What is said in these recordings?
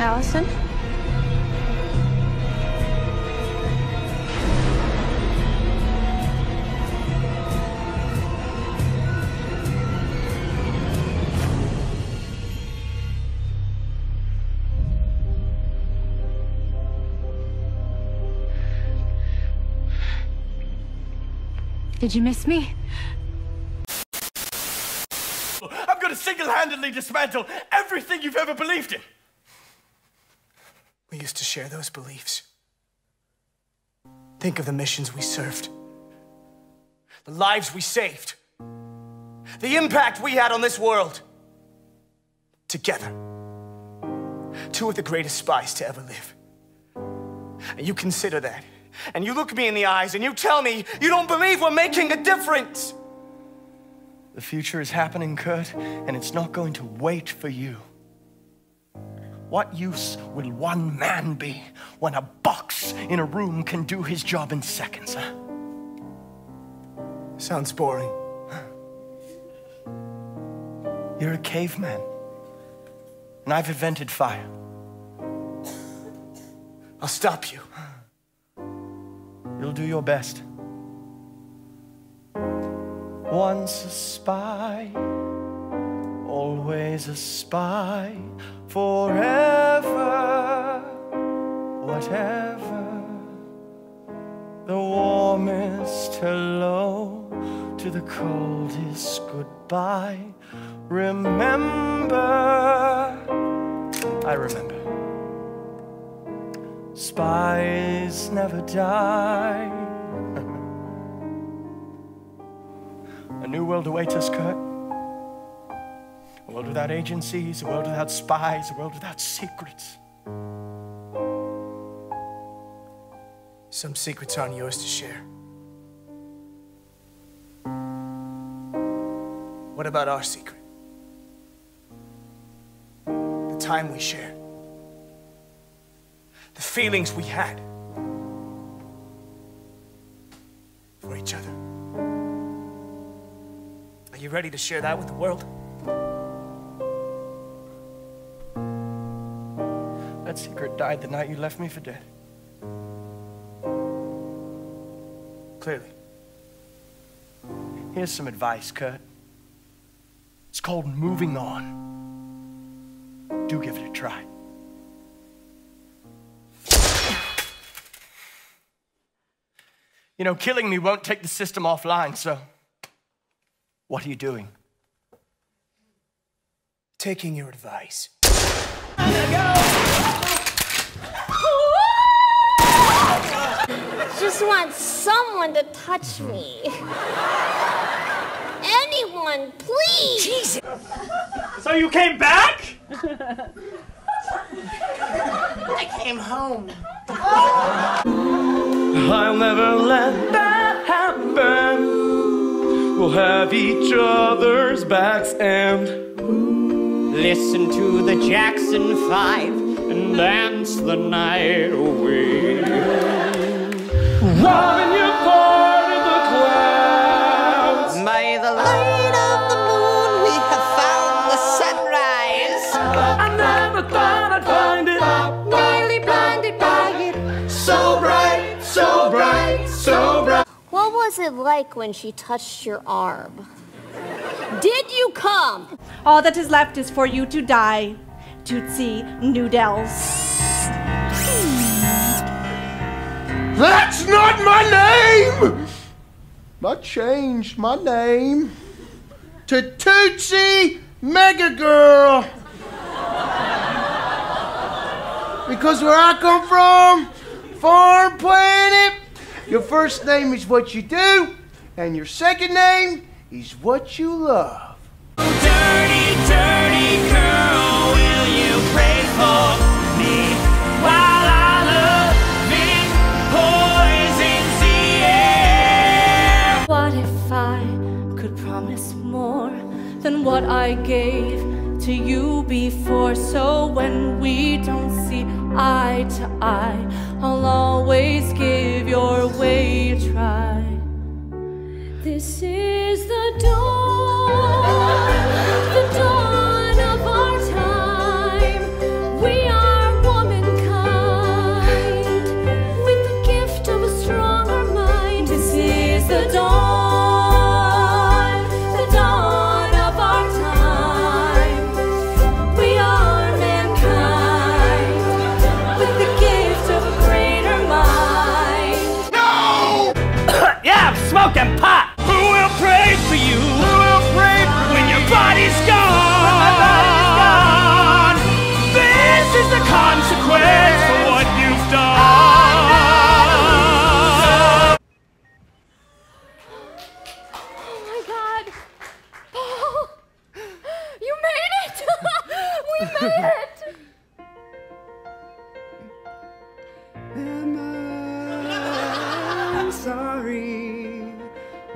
Allison? Did you miss me? I'm to single-handedly dismantle everything you've ever believed in. Share those beliefs. Think of the missions we served, the lives we saved, the impact we had on this world. Together. Two of the greatest spies to ever live. And you consider that. And you look me in the eyes and you tell me you don't believe we're making a difference. The future is happening, Curt, and it's not going to wait for you. What use will one man be when a box in a room can do his job in seconds, huh? Sounds boring. You're a caveman, and I've invented fire. I'll stop you. You'll do your best. Once a spy, always a spy, forever, whatever. The warmest hello to the coldest goodbye. Remember, I remember. Spies never die. A new world awaits us, Curt. A world without agencies, a world without spies, a world without secrets. Some secrets aren't yours to share. What about our secret? The time we shared. The feelings we had for each other. Are you ready to share that with the world? Died the night you left me for dead. Clearly. Here's some advice, Curt. It's called moving on. Do give it a try. You know, killing me won't take the system offline, so what are you doing? Taking your advice. I just want someone to touch mm-hmm. me. Anyone, please. Jesus. So you came back? I came home. Oh. I'll never let that happen. We'll have each other's backs and Listen to the Jackson Five and dance the night away. Robin, you're part of the clouds. By the light of the moon, we have found the sunrise. I never thought I'd find it Nearly blinded by it. so bright, so bright, so bright. What was it like when she touched your arm? Did you come? All that is left is for you to die. Tootsie Noodles. That's not my name! I changed my name to Tootsie Mega Girl. Because where I come from, farm planet, your first name is what you do, and your second name is what you love. What I gave to you before? So when we don't see eye to eye, I'll always give your way a try. This is the dawn,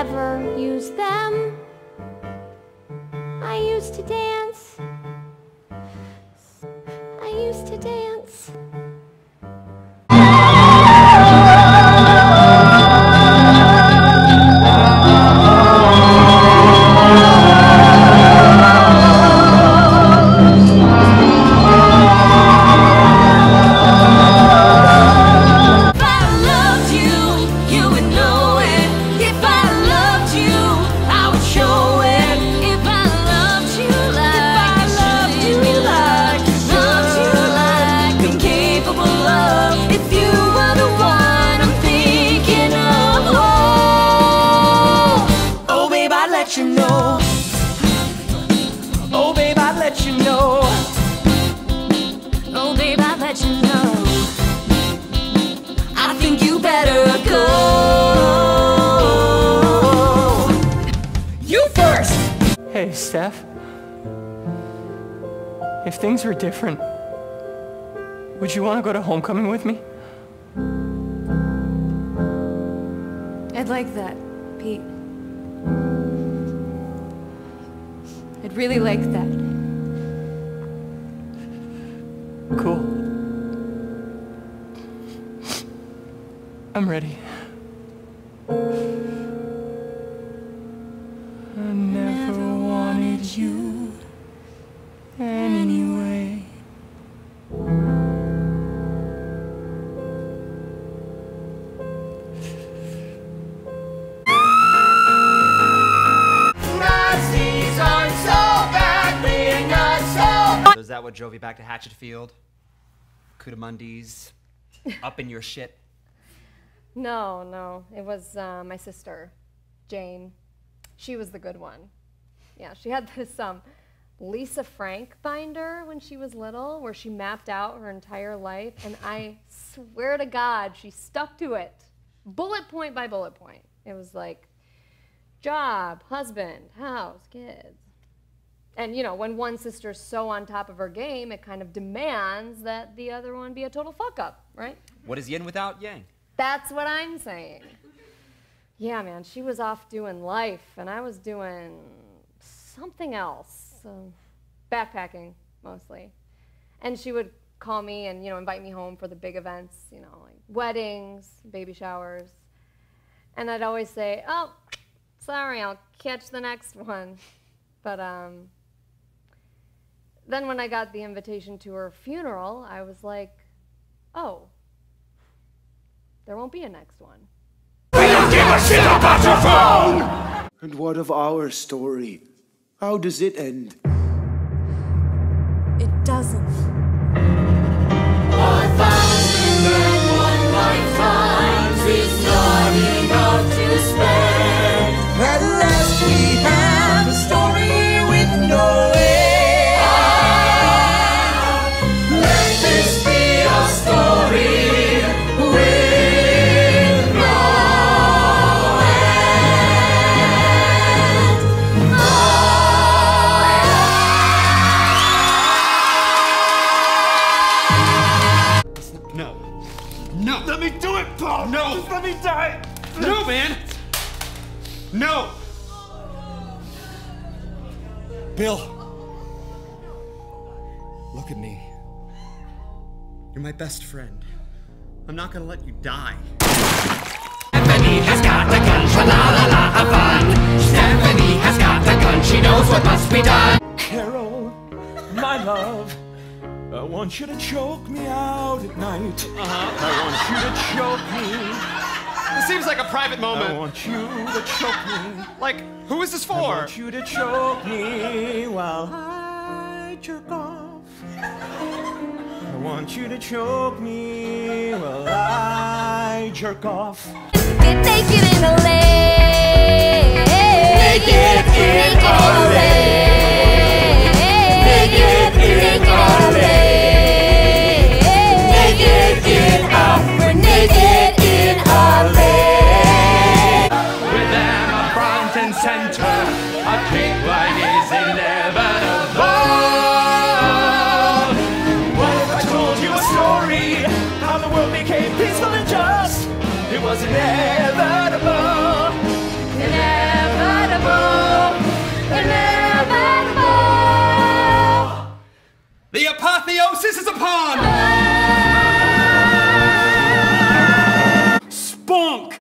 ever used them. I used to dance. I used to dance. Let you know. Oh, babe, I'd let you know. Oh babe, I'd let you know. I think you better go. You first. Hey, Steph. If things were different, would you want to go to homecoming with me? I'd like that, Pete. I'd really like that. Cool. I'm ready. What drove you back to Hatchet Hatchetfield? Cootamundis? Up in your shit? No, no. It was uh, my sister, Jane. She was the good one. Yeah, she had this um, Lisa Frank binder when she was little where she mapped out her entire life, and I swear to God, she stuck to it, bullet point by bullet point. It was like job, husband, house, kids. And you know, when one sister's so on top of her game, it kind of demands that the other one be a total fuck up, right? What is yin without yang? That's what I'm saying. Yeah, man, she was off doing life, and I was doing something else, um, backpacking mostly. And she would call me and you know invite me home for the big events, you know, like weddings, baby showers. And I'd always say, "Oh, sorry, I'll catch the next one." But um, then when I got the invitation to her funeral, I was like, "Oh, there won't be a next one." And what of our story? How does it end? It doesn't. No. Bill. Look at me. You're my best friend. I'm not gonna let you die. Stephanie has got a gun, tra la la la, have fun. Stephanie has got a gun, she knows what must be done. Carol, my love, I want you to choke me out at night. Uh-huh. I want you to choke me. This seems like a private moment. I moment. want you to choke me. Like, who is this for? I want you to choke me while I jerk off. I want you to choke me while I jerk off. Get naked in LA. Naked in LA. Is upon! Ah! Spunk!